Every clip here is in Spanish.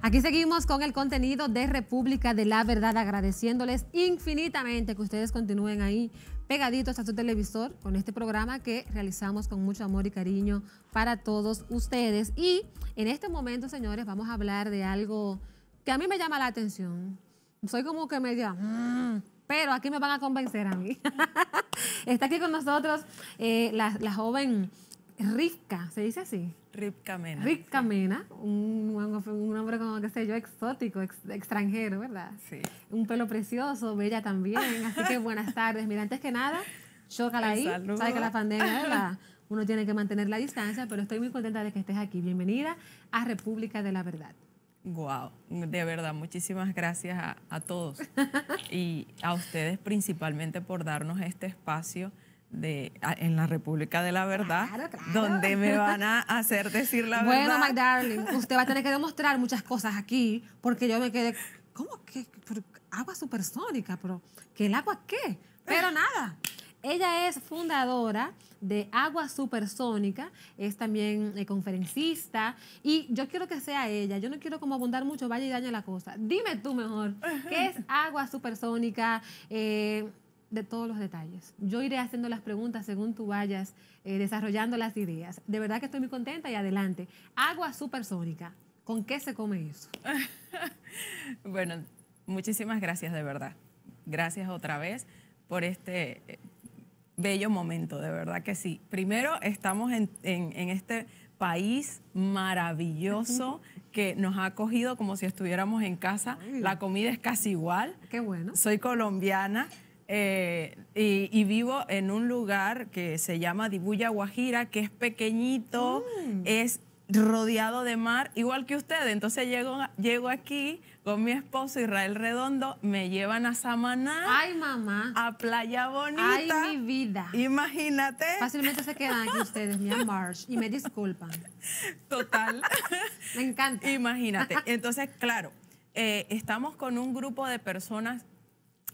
Aquí seguimos con el contenido de República de la Verdad, agradeciéndoles infinitamente que ustedes continúen ahí pegaditos a su televisor con este programa que realizamos con mucho amor y cariño para todos ustedes. Y en este momento, señores, vamos a hablar de algo que a mí me llama la atención. Soy como que media, mm", pero aquí me van a convencer a mí. Está aquí con nosotros eh, la joven Rivka, ¿se dice así? Ripka Mena. Rivka Mena, un, un- nombre como, qué sé yo, exótico, ex- extranjero, ¿verdad? Sí. Un pelo precioso, bella también. Así que buenas tardes. Mira, antes que nada, chócala ahí. Sabes que la pandemia, ¿verdad? Uno tiene que mantener la distancia, pero estoy muy contenta de que estés aquí. Bienvenida a República de la Verdad. Wow, de verdad, muchísimas gracias a, a todos y a ustedes principalmente por darnos este espacio de, en la República de la Verdad, Claro, claro. donde me van a hacer decir la bueno, verdad. my darling, usted va a tener que demostrar muchas cosas aquí, porque yo me quedé, ¿cómo que? Agua supersónica, pero ¿que el agua qué? Pero nada. Ella es fundadora de Agua Supersónica, es también eh, conferencista y yo quiero que sea ella, yo no quiero como abundar mucho, vaya y dañe la cosa. Dime tú mejor, ¿qué es Agua Supersónica? Eh, de todos los detalles. Yo iré haciendo las preguntas según tú vayas eh, desarrollando las ideas. De verdad que estoy muy contenta y adelante. Agua supersónica. ¿Con qué se come eso? Bueno, muchísimas gracias de verdad. Gracias otra vez por este eh, bello momento, de verdad que sí. Primero, estamos en, en- en este país maravilloso que nos ha acogido como si estuviéramos en casa. La comida es casi igual. Qué bueno. Soy colombiana eh, y, y vivo en un lugar que se llama Dibuya Guajira, que es pequeñito, es rodeado de mar, igual que ustedes. Entonces llego, llego aquí con mi esposo Israel Redondo, me llevan a Samaná, Ay, mamá. a Playa Bonita. Ay, mi vida. Imagínate, Fácilmente se quedan aquí ustedes, mi March, y me disculpan. total. Me encanta. Imagínate. Entonces, claro, eh, estamos con un grupo de personas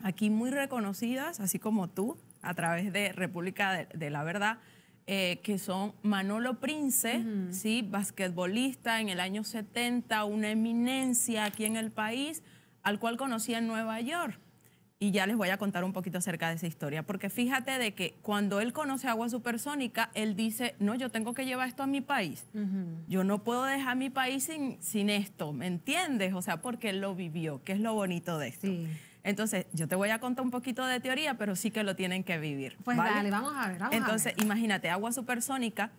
aquí muy reconocidas, así como tú, a través de República de, de la Verdad, eh, que son Manolo Prince, ¿sí? basquetbolista en el año 70, una eminencia aquí en el país, al cual conocí en Nueva York. Y ya les voy a contar un poquito acerca de esa historia, porque fíjate de que cuando él conoce agua supersónica, él dice, no, yo tengo que llevar esto a mi país. Yo no puedo dejar mi país sin, sin esto, ¿me entiendes? O sea, porque él lo vivió, que es lo bonito de esto. Sí. Entonces, yo te voy a contar un poquito de teoría, pero sí que lo tienen que vivir. Pues ¿vale? dale, vamos a ver, vamos Entonces, a ver. imagínate, agua supersónica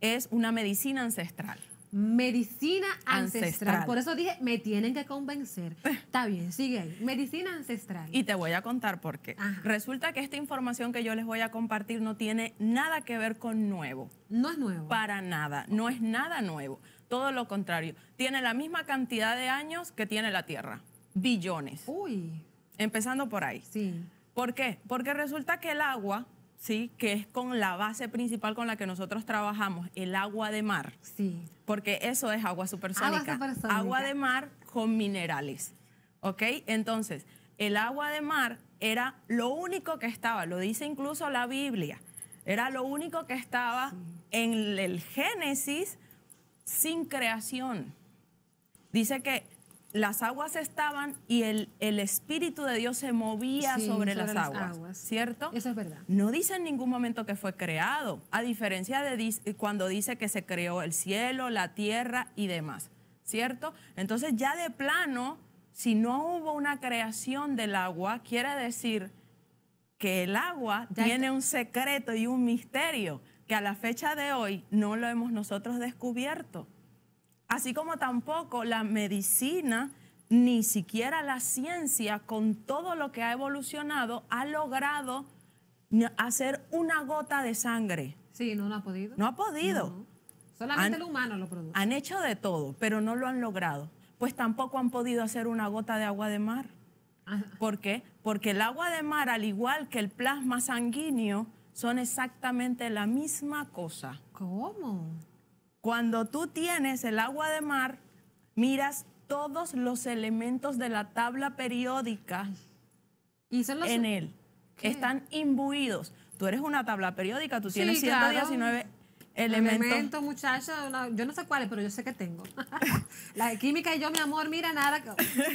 es una medicina ancestral. Medicina ancestral. Ancestral. Por eso dije, me tienen que convencer. Está bien, sigue ahí. Medicina ancestral. Y te voy a contar por qué. Ajá. Resulta que esta información que yo les voy a compartir no tiene nada que ver con nuevo. no es nuevo. Para nada. No es nada nuevo. Todo lo contrario. Tiene la misma cantidad de años que tiene la Tierra. Billones. Uy, Empezando por ahí. sí. ¿Por qué? Porque resulta que el agua, sí, que es con la base principal con la que nosotros trabajamos, el agua de mar, Sí. porque eso es agua supersónica. Agua supersónica. Agua de mar con minerales. ¿Ok? Entonces, el agua de mar era lo único que estaba, lo dice incluso la Biblia, era lo único que estaba en el Génesis sin creación. Dice que las aguas estaban y el, el Espíritu de Dios se movía Sí, sobre, sobre las, las aguas, aguas. ¿cierto? Eso es verdad. No dice en ningún momento que fue creado, a diferencia de cuando dice que se creó el cielo, la tierra y demás, ¿cierto? Entonces ya de plano, si no hubo una creación del agua, quiere decir que el agua Ya tiene un secreto y un misterio que a la fecha de hoy no lo hemos nosotros descubierto. Así como tampoco la medicina, ni siquiera la ciencia, con todo lo que ha evolucionado, ha logrado hacer una gota de sangre. Sí, no lo ha podido. No ha podido. No. Solamente Han- el humano lo produce. Han hecho de todo, pero no lo han logrado. Pues tampoco han podido hacer una gota de agua de mar. Ajá. ¿Por qué? Porque el agua de mar, al igual que el plasma sanguíneo, son exactamente la misma cosa. ¿Cómo? Cuando tú tienes el agua de mar, miras todos los elementos de la tabla periódica Y son los... en él. ¿Qué? Están imbuidos. Tú eres una tabla periódica, tú Sí, tienes claro. 119 elementos. elementos, muchachos. no, yo no sé cuáles, pero yo sé que tengo. La química y yo, mi amor, mira, nada,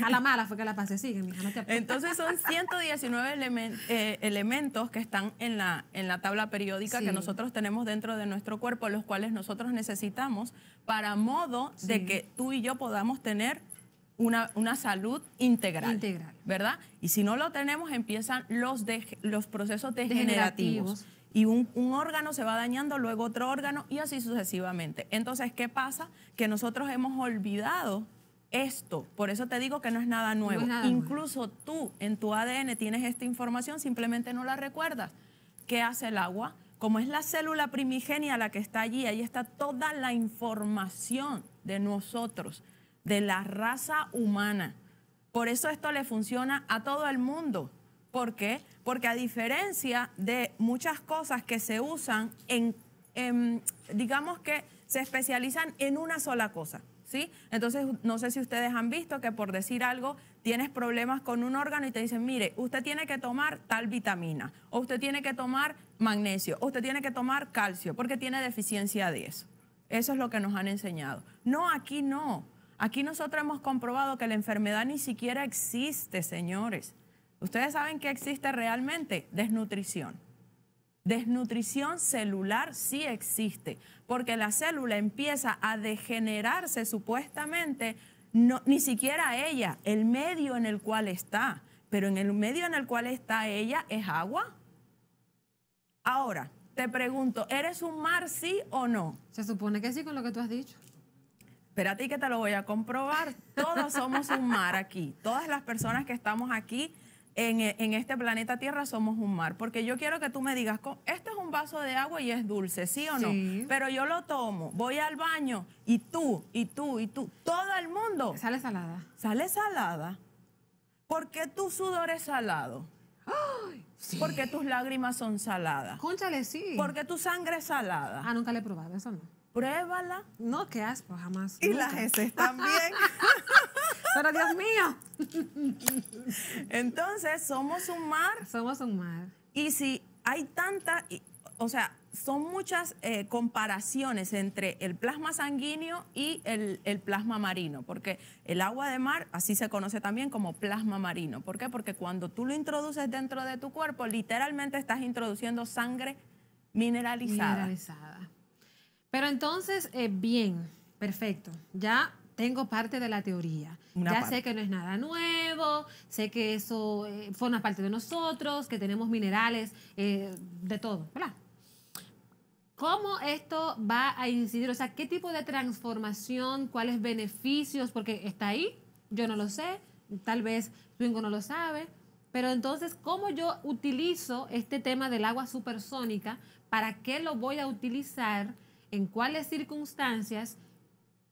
a la mala fue que la pasé. Sigue, mija, no te Entonces son 119 elemen- eh, elementos que están en la, en la tabla periódica Sí. que nosotros tenemos dentro de nuestro cuerpo, los cuales nosotros necesitamos para modo de que tú y yo podamos tener una, una salud integral. Integral. ¿Verdad? Y si no lo tenemos, empiezan los, de- los procesos Degenerativos. degenerativos. Y un, un órgano se va dañando, luego otro órgano y así sucesivamente. Entonces, ¿qué pasa? Que nosotros hemos olvidado esto. Por eso te digo que no es nada nuevo. es nada nuevo. Incluso tú en tu ADN tienes esta información, simplemente no la recuerdas. ¿Qué hace el agua? Como es la célula primigenia la que está allí, ahí está toda la información de nosotros, de la raza humana. Por eso esto le funciona a todo el mundo. ¿Por qué? Porque a diferencia de muchas cosas que se usan en, en, digamos que se especializan en una sola cosa, ¿sí? Entonces, no sé si ustedes han visto que por decir algo, tienes problemas con un órgano y te dicen, mire, usted tiene que tomar tal vitamina, o usted tiene que tomar magnesio, o usted tiene que tomar calcio, porque tiene deficiencia de eso. Eso es lo que nos han enseñado. No, aquí no. Aquí nosotros hemos comprobado que la enfermedad ni siquiera existe, señores. Ustedes saben que existe realmente desnutrición. Desnutrición celular sí existe, porque la célula empieza a degenerarse supuestamente, no, ni siquiera ella, el medio en el cual está, pero en el medio en el cual está ella es agua. Ahora, te pregunto, ¿eres un mar sí o no? Se supone que sí con lo que tú has dicho. Espérate que te lo voy a comprobar. Todos somos un mar aquí. Todas las personas que estamos aquí en, en este planeta Tierra somos un mar. Porque yo quiero que tú me digas, esto es un vaso de agua y es dulce, ¿sí o no? Sí. Pero yo lo tomo, voy al baño y tú, y tú, y tú, todo el mundo Sale salada. sale salada. ¿Por qué tu sudor es salado? Porque tus lágrimas son saladas. Cónchale, sí. Porque tu sangre es salada. Ah, nunca le he probado, eso no. Pruébala. No, qué asco, jamás. Y nunca. las heces también. Pero Dios mío, Entonces, somos un mar somos un mar. y si hay tanta, o sea, son muchas eh, comparaciones entre el plasma sanguíneo y el, el plasma marino, porque el agua de mar, así se conoce también como plasma marino. ¿Por qué? Porque cuando tú lo introduces dentro de tu cuerpo, literalmente estás introduciendo sangre mineralizada. Mineralizada. Pero entonces, eh, bien, perfecto. Ya tengo parte de la teoría. Una ya parte. sé que no es nada nuevo, sé que eso eh, forma parte de nosotros, que tenemos minerales, eh, de todo, ¿verdad? ¿Cómo esto va a incidir? O sea, ¿qué tipo de transformación, cuáles beneficios? Porque está ahí, yo no lo sé, tal vez Twingo no lo sabe, pero entonces, ¿cómo yo utilizo este tema del agua supersónica? ¿Para qué lo voy a utilizar? ¿En cuáles circunstancias?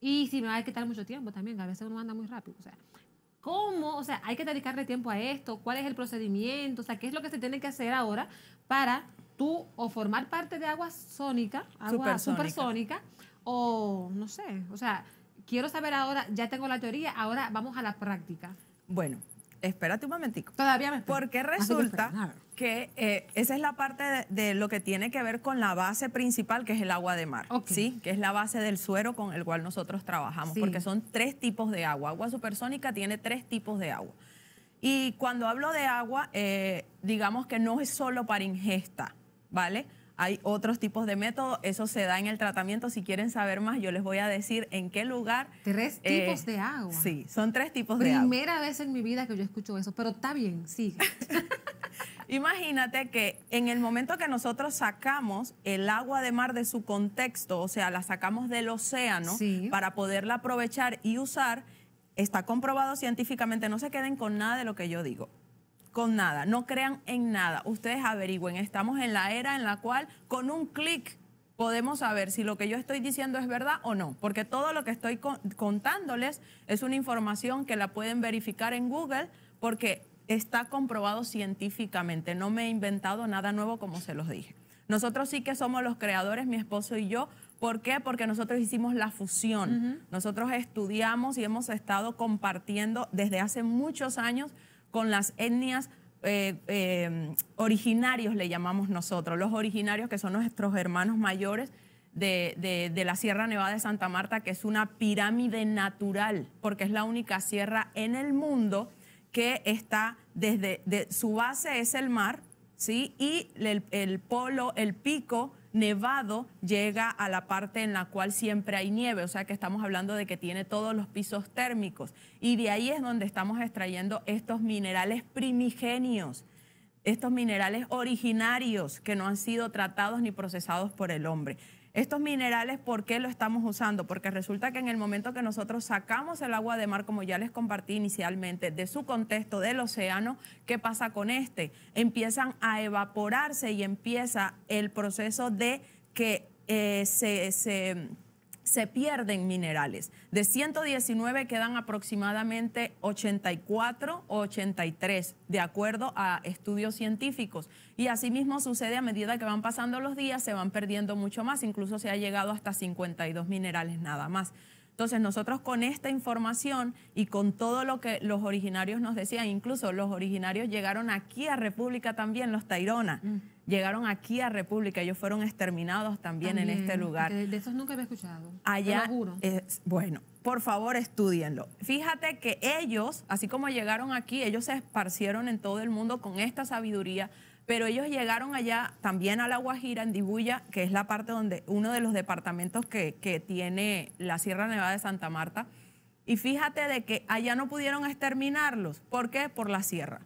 Y si me va a quitar mucho tiempo también, que a veces uno anda muy rápido. O sea, ¿cómo? O sea, hay que dedicarle tiempo a esto. ¿Cuál es el procedimiento? O sea, ¿qué es lo que se tiene que hacer ahora para tú o formar parte de agua sónica, agua Supersónica. supersónica, o no sé. O sea, quiero saber ahora, ya tengo la teoría, ahora vamos a la práctica. Bueno, espérate un momentico. Todavía me. Porque resulta que eh, esa es la parte de, de lo que tiene que ver con la base principal, que es el agua de mar. ¿sí? Que es la base del suero con el cual nosotros trabajamos, Sí. porque son tres tipos de agua. Agua supersónica tiene tres tipos de agua. Y cuando hablo de agua, eh, digamos que no es solo para ingesta, ¿vale? Hay otros tipos de métodos, eso se da en el tratamiento. Si quieren saber más, yo les voy a decir en qué lugar. Tres eh, tipos de agua. Sí, son tres tipos de agua. Primera vez en mi vida que yo escucho eso, pero está bien, sigue. Imagínate que en el momento que nosotros sacamos el agua de mar de su contexto, o sea, la sacamos del océano Sí. para poderla aprovechar y usar, está comprobado científicamente, no se queden con nada de lo que yo digo. Con nada, no crean en nada. Ustedes averigüen, estamos en la era en la cual con un clic podemos saber si lo que yo estoy diciendo es verdad o no, porque todo lo que estoy con- contándoles es una información que la pueden verificar en Google porque está comprobado científicamente, no me he inventado nada nuevo como se los dije. Nosotros sí que somos los creadores, mi esposo y yo. ¿Por qué? Porque nosotros hicimos la fusión. Nosotros estudiamos y hemos estado compartiendo desde hace muchos años con las etnias eh, eh, originarios, le llamamos nosotros, los originarios que son nuestros hermanos mayores de, de- la Sierra Nevada de Santa Marta, que es una pirámide natural, porque es la única sierra en el mundo que está desde de- su base es el mar, ¿sí? Y el, el polo, el pico nevado llega a la parte en la cual siempre hay nieve, o sea que estamos hablando de que tiene todos los pisos térmicos. Y de ahí es donde estamos extrayendo estos minerales primigenios estos minerales originarios que no han sido tratados ni procesados por el hombre. Estos minerales, ¿por qué lo estamos usando? Porque resulta que en el momento que nosotros sacamos el agua de mar, como ya les compartí inicialmente, de su contexto del océano, ¿qué pasa con este? Empiezan a evaporarse y empieza el proceso de que eh, se, se se pierden minerales. De 119 quedan aproximadamente 84 o 83, de acuerdo a estudios científicos. Y asimismo sucede a medida que van pasando los días, se van perdiendo mucho más, incluso se ha llegado hasta 52 minerales nada más. Entonces nosotros con esta información y con todo lo que los originarios nos decían, incluso los originarios llegaron aquí a República también, los Tairona, llegaron aquí a República, ellos fueron exterminados también, en este lugar De esos nunca había escuchado. allá. Te lo juro. es- bueno, por favor, estudienlo. Fíjate que ellos, así como llegaron aquí, ellos se esparcieron en todo el mundo con esta sabiduría, pero ellos llegaron allá también a La Guajira, en Dibuya, que es la parte donde uno de los departamentos que, que tiene la Sierra Nevada de Santa Marta. Y fíjate de que allá no pudieron exterminarlos. ¿Por qué? Por la sierra.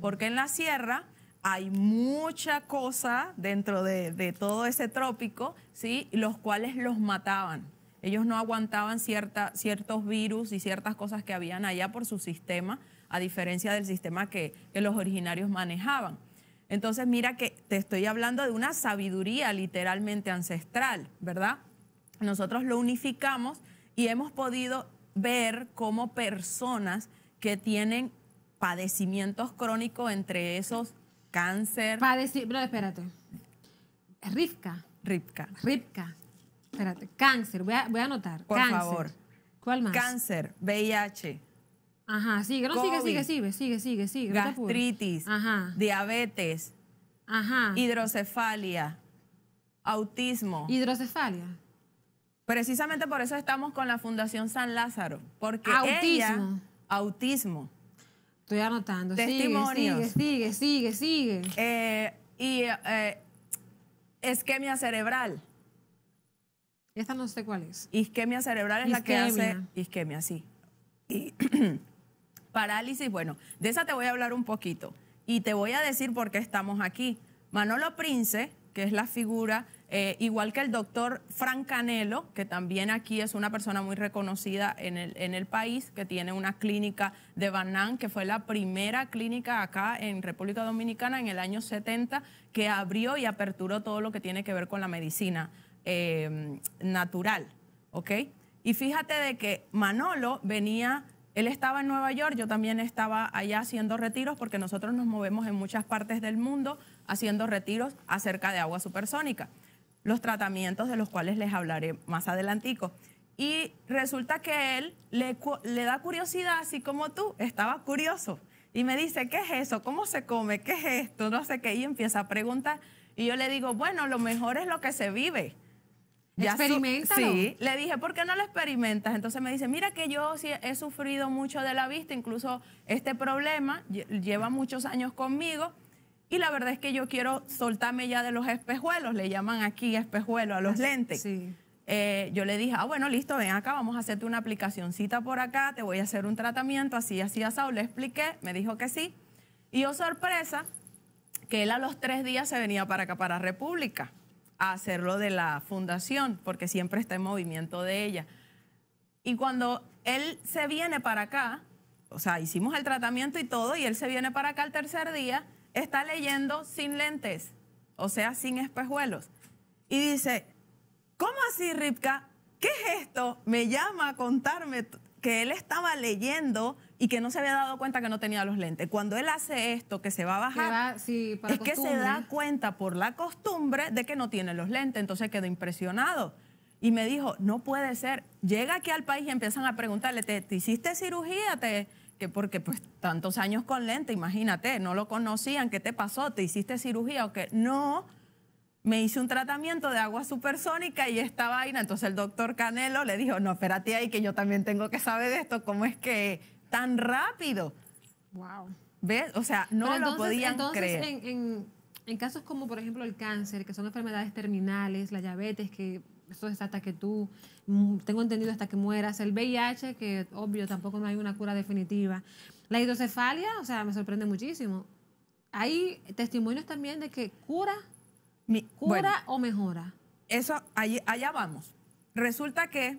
Porque en la sierra hay mucha cosa dentro de, todo ese trópico, ¿sí? Los cuales los mataban. Ellos no aguantaban cierta, ciertos virus y ciertas cosas que habían allá por su sistema, a diferencia del sistema que, que los originarios manejaban. Entonces, mira que te estoy hablando de una sabiduría literalmente ancestral, ¿verdad? Nosotros lo unificamos y hemos podido ver cómo personas que tienen padecimientos crónicos, entre esos cáncer, Para decir, no, espérate. Rivka, Ripka, Ripka. Espérate, cáncer, voy a, voy a anotar. Por cáncer. favor. ¿Cuál más? cáncer, VIH, Ajá, sigue, no, sigue, COVID. sigue, sigue, sigue, sigue, sigue. gastritis, Ajá, diabetes, ajá. hidrocefalia, autismo. Hidrocefalia. Precisamente por eso estamos con la Fundación San Lázaro, porque Autismo. ella, autismo, Estoy anotando. Testimonios. sigue, sigue, sigue, sigue. eh, y eh, isquemia cerebral. Esta no sé cuál es. Isquemia cerebral es la que hace isquemia, sí. Y parálisis, bueno, de esa te voy a hablar un poquito y te voy a decir por qué estamos aquí. Manolo Prince, que es la figura, eh, igual que el doctor Frank Canelo, que también aquí es una persona muy reconocida en el, en el país, que tiene una clínica de Banán, que fue la primera clínica acá en República Dominicana en el año 70, que abrió y aperturó todo lo que tiene que ver con la medicina eh, natural, ¿ok? Y fíjate de que Manolo venía, él estaba en Nueva York, yo también estaba allá haciendo retiros porque nosotros nos movemos en muchas partes del mundo haciendo retiros acerca de agua supersónica, los tratamientos de los cuales les hablaré más adelantico. Y resulta que él le, da curiosidad, así como tú, estaba curioso. Y me dice, ¿qué es eso? ¿Cómo se come? ¿Qué es esto? No sé qué. Y empieza a preguntar. Y yo le digo, bueno, lo mejor es lo que se vive. Experiméntalo. Sí, le dije, ¿por qué no lo experimentas? Entonces me dice, mira que yo sí he sufrido mucho de la vista, incluso este problema lle- lleva muchos años conmigo. Y la verdad es que yo quiero soltarme ya de los espejuelos, le llaman aquí espejuelos a los lentes. Sí. Eh, yo le dije, ah, bueno, listo, ven acá, vamos a hacerte una aplicacioncita por acá, te voy a hacer un tratamiento, así, así, así. Le expliqué, me dijo que sí. Y yo, sorpresa, que él a los tres días se venía para acá, para República, a hacerlo de la fundación, porque siempre está en movimiento de ella. Y cuando él se viene para acá, o sea, hicimos el tratamiento y todo, y él se viene para acá el tercer día, está leyendo sin lentes, o sea, sin espejuelos. Y dice, ¿cómo así, Ripka? ¿Qué es esto? Me llama a contarme que él estaba leyendo y que no se había dado cuenta que no tenía los lentes. Cuando él hace esto, que se va a bajar, va, sí, para es que se da cuenta por la costumbre de que no tiene los lentes, entonces quedó impresionado. Y me dijo, no puede ser. Llega aquí al país y empiezan a preguntarle, ¿te, te hiciste cirugía? ¿Te, que porque pues tantos años con lente, imagínate, no lo conocían, ¿qué te pasó? ¿Te hiciste cirugía o qué? No, me hice un tratamiento de agua supersónica y esta vaina. Entonces el doctor Canelo le dijo, no, espérate ahí que yo también tengo que saber de esto. ¿Cómo es que tan rápido? Wow. ¿Ves? O sea, no lo podían entonces, creer. En, en- en casos como, por ejemplo, el cáncer, que son enfermedades terminales, la diabetes, que eso es hasta que tú, mm, tengo entendido, hasta que mueras, el VIH, que obvio tampoco no hay una cura definitiva, la hidrocefalia, o sea, me sorprende muchísimo. Hay testimonios también de que cura, Mi- cura bueno, o mejora. eso, allí- allá vamos. Resulta que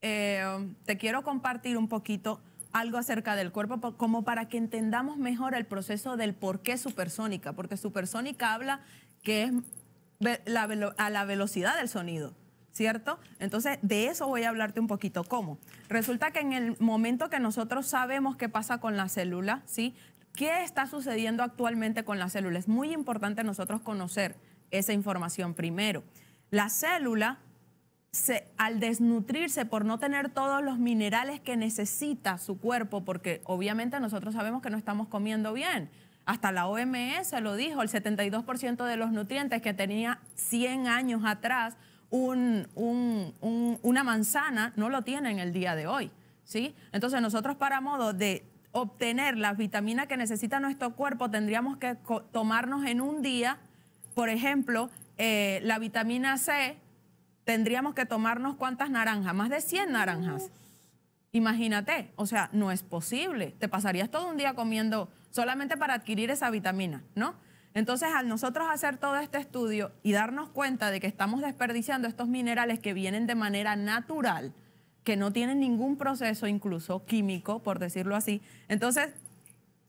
eh, te quiero compartir un poquito algo acerca del cuerpo, po- como para que entendamos mejor el proceso del por qué supersónica, porque supersónica habla que es a la velocidad del sonido, ¿cierto? Entonces, de eso voy a hablarte un poquito. ¿Cómo? Resulta que en el momento que nosotros sabemos qué pasa con la célula, ¿sí? ¿Qué está sucediendo actualmente con la célula? Es muy importante nosotros conocer esa información primero. La célula se- al desnutrirse por no tener todos los minerales que necesita su cuerpo, porque obviamente nosotros sabemos que no estamos comiendo bien. Hasta la OMS lo dijo, el 72% de los nutrientes que tenía 100 años atrás un- un- un- una manzana no lo tiene en el día de hoy. ¿sí? Entonces nosotros para modo de obtener las vitaminas que necesita nuestro cuerpo tendríamos que tomarnos en un día, por ejemplo, eh, la vitamina C, tendríamos que tomarnos cuántas naranjas, más de 100 naranjas. Imagínate, o sea, no es posible. Te pasarías todo un día comiendo solamente para adquirir esa vitamina, ¿no? Entonces, al nosotros hacer todo este estudio y darnos cuenta de que estamos desperdiciando estos minerales que vienen de manera natural, que no tienen ningún proceso incluso químico, por decirlo así, entonces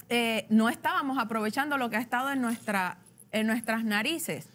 eh, no estábamos aprovechando lo que ha estado en, nuestra, en nuestras narices,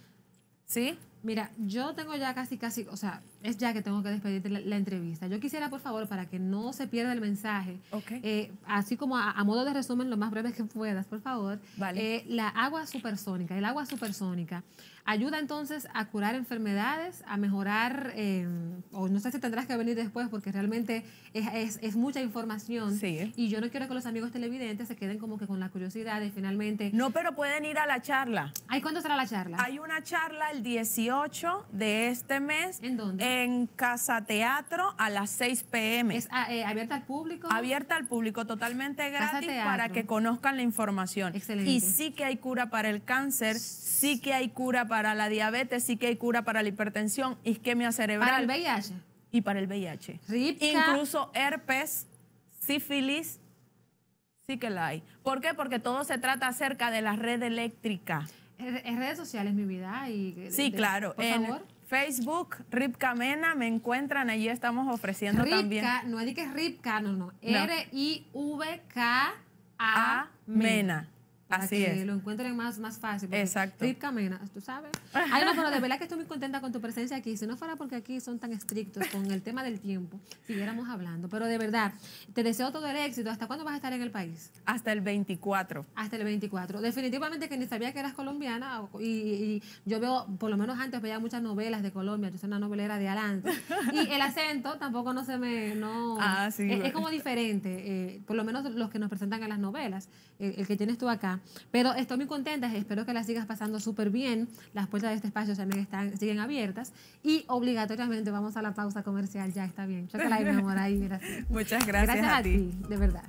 ¿sí? Mira, yo tengo ya casi, casi, o sea, es ya que tengo que despedirte la, la entrevista. Yo quisiera, por favor, para que no se pierda el mensaje, Ok. eh, así como a, a modo de resumen, lo más breve que puedas, por favor, Vale. eh, la agua supersónica, el agua supersónica, ayuda entonces a curar enfermedades, a mejorar, eh, o no sé si tendrás que venir después, porque realmente es, es- es mucha información. Sí. Y yo no quiero que los amigos televidentes se queden como que con la curiosidad de finalmente, No, pero pueden ir a la charla. ¿ay, cuándo será la charla? Hay una charla el 18 de este mes. ¿En dónde? En Casa Teatro a las 6 pm. ¿Es ah, eh, abierta al público? Abierta al público, totalmente gratis para que conozcan la información. Excelente. Y sí que hay cura para el cáncer, sí que hay cura para la diabetes, sí que hay cura para la hipertensión, isquemia cerebral Para el VIH. y para el VIH. Ripka. Incluso herpes, sífilis, sí que la hay. ¿Por qué? Porque todo se trata acerca de la red eléctrica. En en redes sociales, mi vida. Y, Sí, de- claro. Por en favor. Facebook, Ripka Mena, me encuentran, allí estamos ofreciendo también. Ripka, no es que es Ripka, no, no. No. R-I-V-K-A A Mena. Para Así que es. lo encuentren más, más fácil. Exacto. Ripka Mena, tú sabes. Ay, no, pero de verdad que estoy muy contenta con tu presencia aquí. Si no fuera porque aquí son tan estrictos con el tema del tiempo, siguiéramos hablando. Pero de verdad, te deseo todo el éxito. ¿Hasta cuándo vas a estar en el país? Hasta el 24. Hasta el 24. Definitivamente que ni sabía que eras colombiana y, y yo veo, por lo menos antes veía muchas novelas de Colombia, yo soy una novelera de adelante. Y el acento tampoco no se me... No, Ah, sí, es, como diferente, eh, por lo menos los que nos presentan en las novelas, el, el que tienes tú acá. Pero estoy muy contenta, espero que la sigas pasando súper bien. Las puertas de este espacio también están, siguen abiertas y obligatoriamente vamos a la pausa comercial, ya está bien. Chocolate, mi amor, ahí, gracias. Muchas gracias, Gracias a a ti. ti, de verdad.